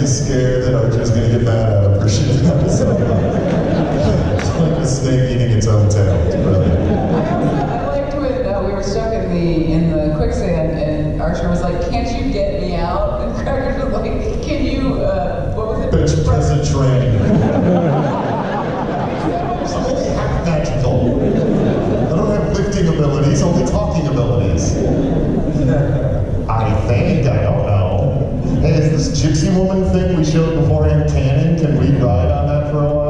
he's scared that Archer's gonna get mad at him for his own. it's like a snake eating its own tail. It's brilliant. I liked when uh, we were stuck in the in the quicksand and Archer was like, "Can't you get me out?" And Crackers was like, "Can you? Uh, what was it? Bitch, press a train. Only half magical. I don't have lifting abilities, only talking abilities. I think, this gypsy woman thing we showed beforehand canon? Can we ride on that for a while?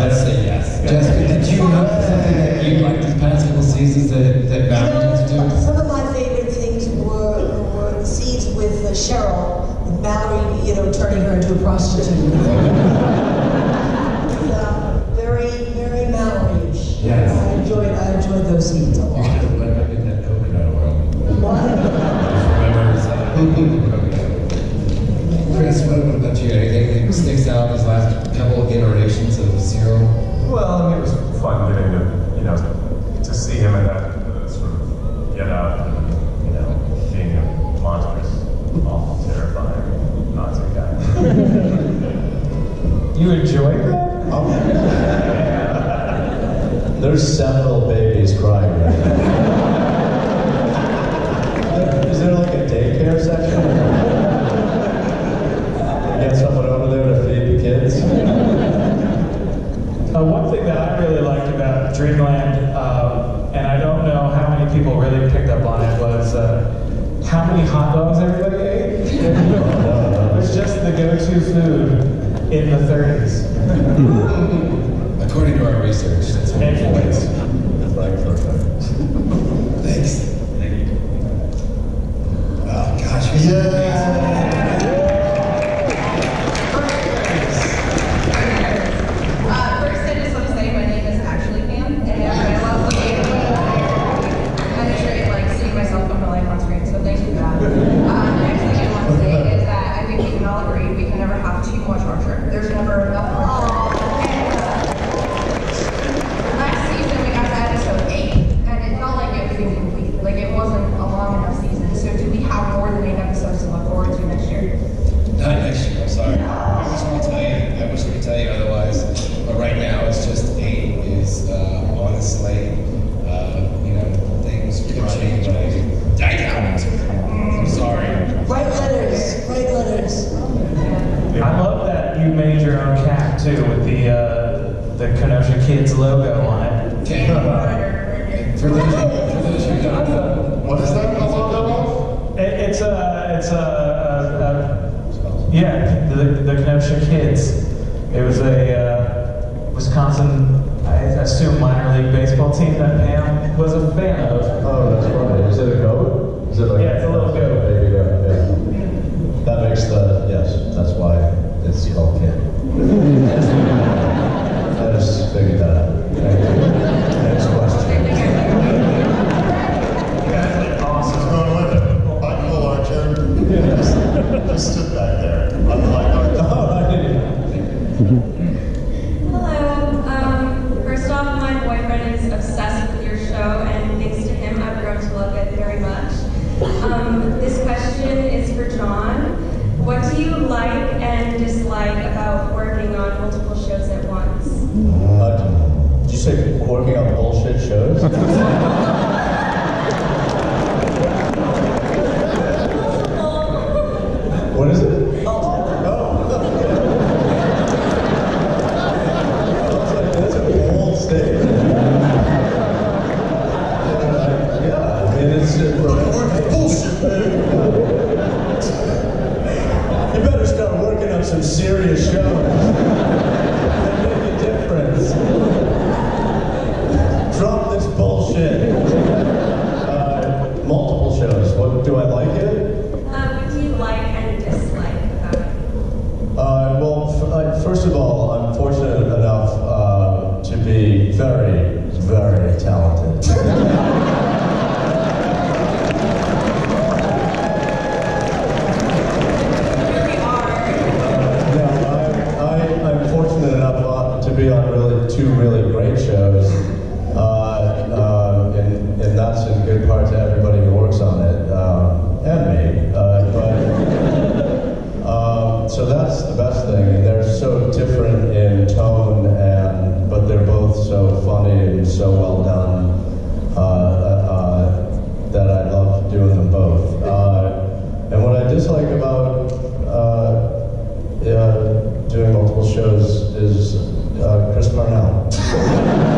I'd say yes. Jessica, did you have something that you liked these past couple seasons that, that Valentine's You know, do? some of my favorite things were, were the scenes with uh, Cheryl, with Mallory, you know, turning her into a prostitute. uh, very, very Mallory-ish. Yes. I enjoyed, I enjoyed those scenes a lot. Dogs everybody ate. it was just the go-to food in the 30s. According to our research, that's what And boys. Frankfurt. Thanks. Thank you. Oh, gosh. Yeah. Uh, first, I just want to say my name is actually Pam, and I love looking at I kind of treat like seeing myself come to life on screen, so thank you for that. Uh, next thing I want to say is that I think we can all agree we can never have too much Archer. There's never enough Archer. And, uh, last season we got to episode eight, and it felt like it was incomplete. Like it wasn't a long enough season. So do we have more than eight episodes to look forward to next year? Not next year, I'm sorry. I wish we could tell you, I wish we could tell you otherwise, but right now it's just eight is uh, on the slate. Uh, you know, things could change. I doubt it. I'm sorry. Write letters, write letters. I love you made your own cap too with the uh, the Kenosha Kids logo on it. Okay. For those, for those who don't know, What is that logo of? It, it's a it's a, a, a yeah the the Kenosha Kids. It was a uh, Wisconsin, I assume minor league baseball team that Pam was a fan of. Boyfriend is obsessed with your show, and thanks to him, I've grown to love it very much. Um, this question is for Jon. What do you like and dislike about working on multiple shows at once? Uh, did you say working on bullshit shows? so that's the best thing. They're so different in tone, and but they're both so funny and so well done uh, uh, that I love doing them both. Uh, and what I dislike about uh, uh, doing multiple shows is uh, Chris Parnell.